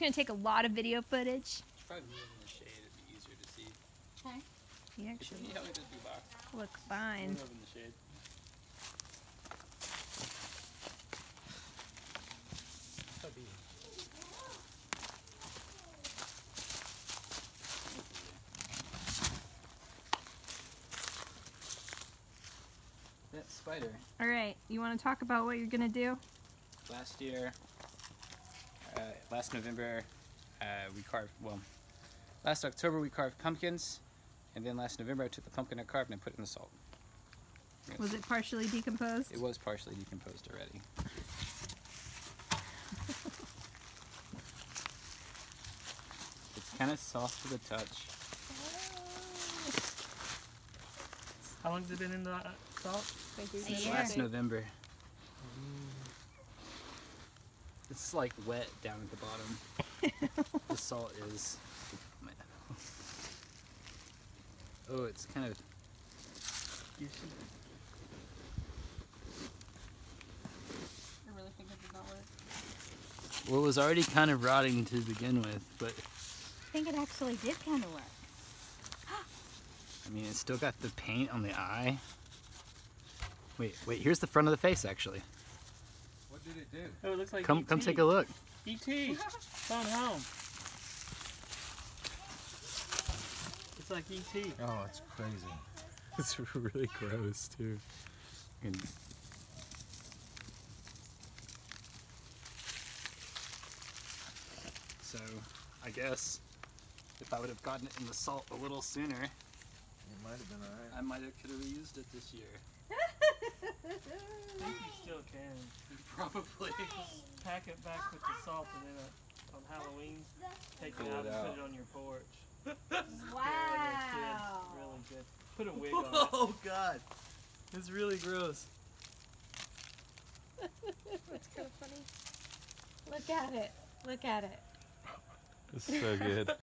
gonna take a lot of video footage. Should probably move in the shade. It'd be easier to see. Okay. You Can actually you help the box? look fine. Move in the shade. That spider. All right, you want to talk about what you're gonna do? Last year, uh, last November, uh, we carved, well, last October we carved pumpkins, and then last November I took the pumpkin I carved and I put it in the salt. Yes. Was it partially decomposed? It was partially decomposed already. it's kind of soft to the touch. How long has it been in the uh, salt? Since year. last November. It's like wet down at the bottom. the salt is. Oh, it's kind of. You should. I really think it did not work. Well, it was already kind of rotting to begin with, but I think it actually did kind of work. I mean, it's still got the paint on the eye. Wait, wait, here's the front of the face actually. What did it do? Oh, it looks like Come, ET. come take a look. ET. Phone home. It's like E ET. Oh, it's crazy. It's really gross too. And So, I guess if I would have gotten it in the salt a little sooner, It might have been alright. I might have could have reused it this year. I think you still can. Probably. Pack it back with the salt and then uh, on Halloween, take it out it and put it on your porch. Wow. Really good. Put a wig on it. Oh god. It's really gross. That's kind of funny. Look at it. Look at it. It's so good.